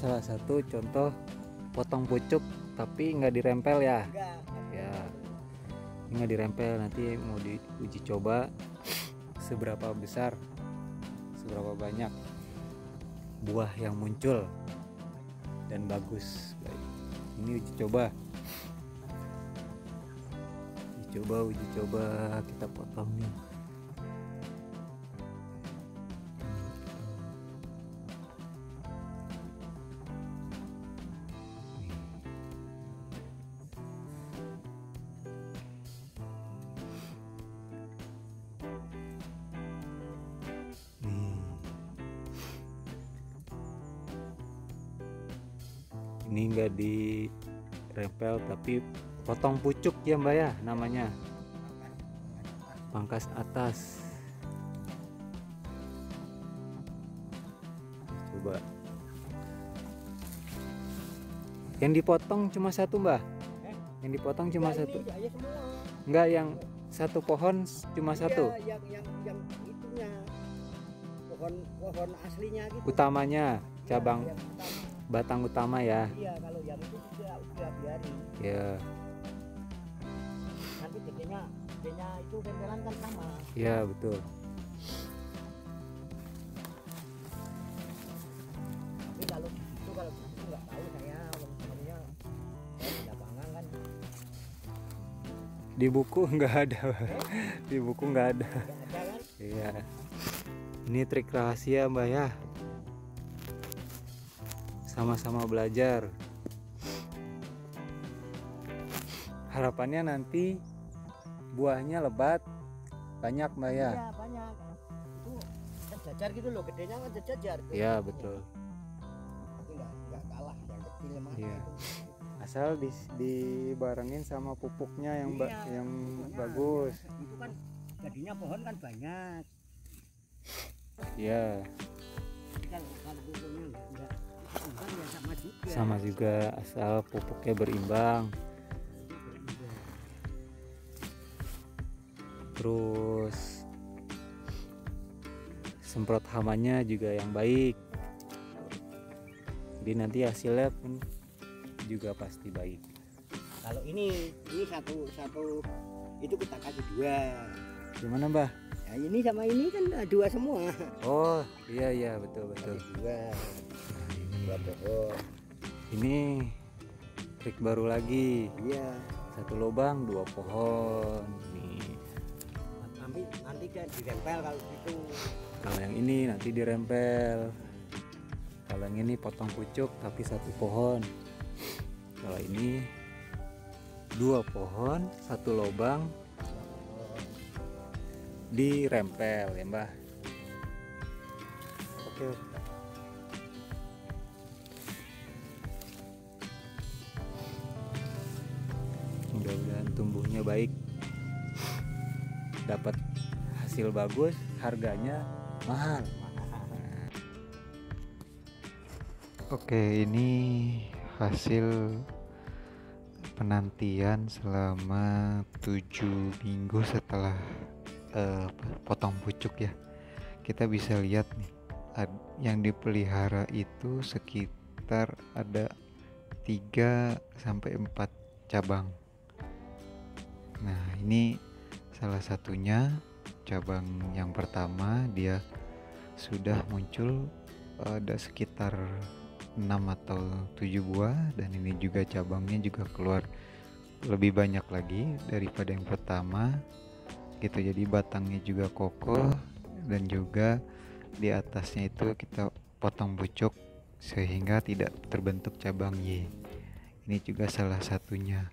salah satu contoh potong pucuk tapi nggak dirempel ya? Ya. Nggak dirempel nanti mau diuji coba seberapa besar seberapa banyak buah yang muncul dan bagus. Baik. ini uji coba. Uji coba uji coba kita potong Nih. Ini enggak dirempel tapi potong pucuk ya Mbak ya namanya. Pangkas atas. Coba. Yang dipotong cuma satu Mbak. Eh? Yang dipotong cuma Ya, satu. semua Enggak yang satu pohon cuma Iya, satu. yang yang yang itunya pohon pohon aslinya gitu Utamanya Iya, cabang yang utama. Batang utama ya. iya kalau yang itu sudah sudah biarin Ya. nanti gedenya gedenya itu tempelan kan sama Ya betul. tapi kalau di situ kalau di situ nggak tahu saya sebenarnya saya lapangan kan Di buku nggak ada. Di buku nggak ada. kan Iya. Ini trik rahasia Mbak ya. Sama-sama belajar. Harapannya nanti buahnya lebat banyak Mbak ya. iya banyak itu jajar gitu loh gedenya kan jajar Iya betul. itu nggak kalah yang kecil mah Iya. Asal di dibarengin sama pupuknya yang ba- Iya, yang pokoknya bagus. itu kan jadinya pohon kan banyak Iya. kalau kalau pupuknya enggak ya sama juga asal pupuknya berimbang. terus semprot hamanya juga yang baik. Jadi nanti hasilnya pun juga pasti baik. Kalau ini ini satu satu itu kita kasih dua. Gimana mbah? Nah ini sama ini kan dua semua. Oh iya iya betul betul. Kasih dua Pohon ini trik baru lagi. Iya. Satu lubang dua pohon. Nih. Nanti nanti kan dirempel kalau gitu. Kalau yang ini nanti dirempel. Kalau yang ini potong pucuk tapi satu pohon. Kalau ini dua pohon satu lubang dirempel ya mbah. Oke mudah-mudahan tumbuhnya baik. Dapat hasil bagus harganya mahal. Oke ini hasil penantian selama tujuh minggu setelah eh, potong pucuk ya. Kita bisa lihat nih yang dipelihara itu sekitar ada 3 sampai 4 cabang nah ini salah satunya cabang yang pertama dia sudah muncul ada sekitar 6 atau 7 buah dan ini juga cabangnya juga keluar lebih banyak lagi daripada yang pertama gitu. Jadi batangnya juga kokoh dan juga di atasnya itu kita potong pucuk sehingga tidak terbentuk cabang Y. Ini juga salah satunya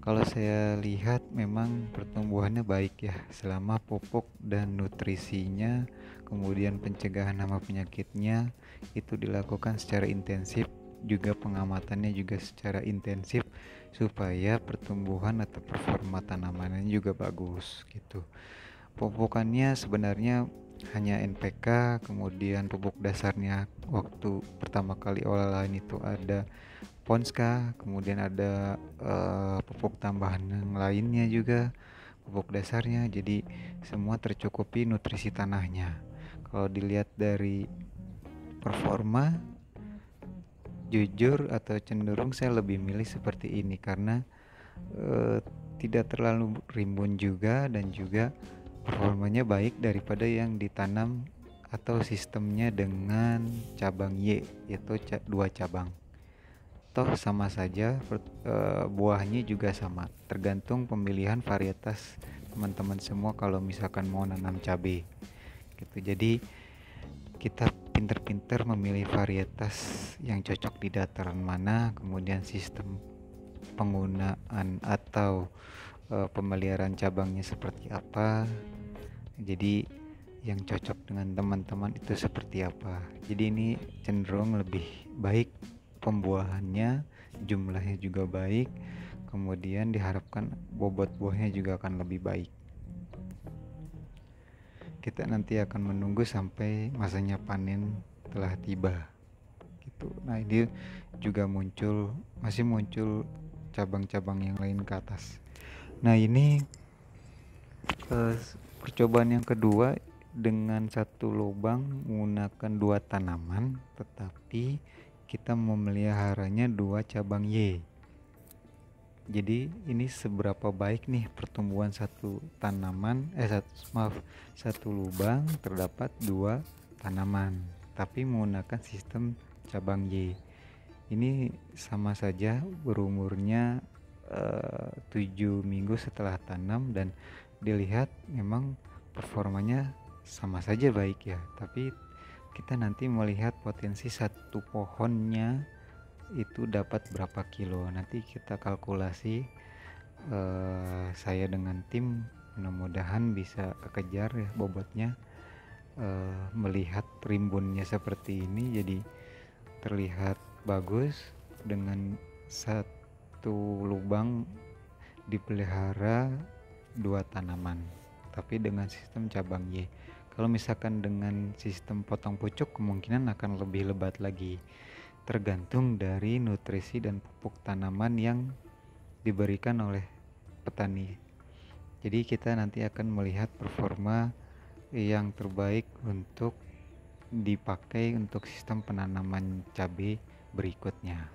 kalau saya lihat memang pertumbuhannya baik ya selama pupuk dan nutrisinya kemudian pencegahan hama penyakitnya itu dilakukan secara intensif juga pengamatannya juga secara intensif supaya pertumbuhan atau performa tanamannya juga bagus gitu. Pupukannya sebenarnya hanya NPK kemudian pupuk dasarnya waktu pertama kali olahan itu ada Ponska kemudian ada eh, pupuk tambahan yang lainnya juga pupuk dasarnya. Jadi semua tercukupi nutrisi tanahnya. Kalau dilihat dari performa jujur atau cenderung saya lebih milih seperti ini karena uh, tidak terlalu rimbun juga dan juga performanya baik daripada yang ditanam atau sistemnya dengan cabang Y yaitu dua cabang toh sama saja uh, buahnya juga sama. Tergantung pemilihan varietas teman-teman semua kalau misalkan mau nanam cabai gitu. Jadi kita pinter-pinter memilih varietas yang cocok di dataran mana kemudian sistem penggunaan atau uh, pemeliharaan cabangnya seperti apa. Jadi yang cocok dengan teman-teman itu seperti apa. Jadi ini cenderung lebih baik pembuahannya jumlahnya juga baik. Kemudian diharapkan bobot buahnya juga akan lebih baik. Kita nanti akan menunggu sampai masanya panen telah tiba gitu. Nah ini juga muncul masih muncul cabang-cabang yang lain ke atas. Nah ini eh, percobaan yang kedua dengan satu lubang menggunakan dua tanaman tetapi kita memeliharanya dua cabang Y. Jadi ini seberapa baik nih pertumbuhan satu tanaman eh satu maaf satu lubang terdapat dua tanaman tapi menggunakan sistem cabang Y. Ini sama saja berumurnya eh, tujuh minggu setelah tanam dan dilihat memang performanya sama saja baik ya tapi kita nanti melihat potensi satu pohonnya itu dapat berapa kilo. Nanti kita kalkulasi uh, saya dengan tim mudah-mudahan bisa kekejar ya bobotnya uh, melihat rimbunnya seperti ini. Jadi terlihat bagus dengan satu lubang dipelihara dua tanaman tapi dengan sistem cabang Y kalau misalkan dengan sistem potong pucuk kemungkinan akan lebih lebat lagi. Tergantung dari nutrisi dan pupuk tanaman yang diberikan oleh petani. Jadi kita nanti akan melihat performa yang terbaik untuk dipakai untuk sistem penanaman cabai berikutnya.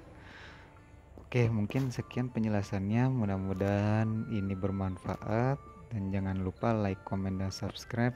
Oke, mungkin sekian penjelasannya. Mudah-mudahan ini bermanfaat dan jangan lupa like, comment, dan subscribe.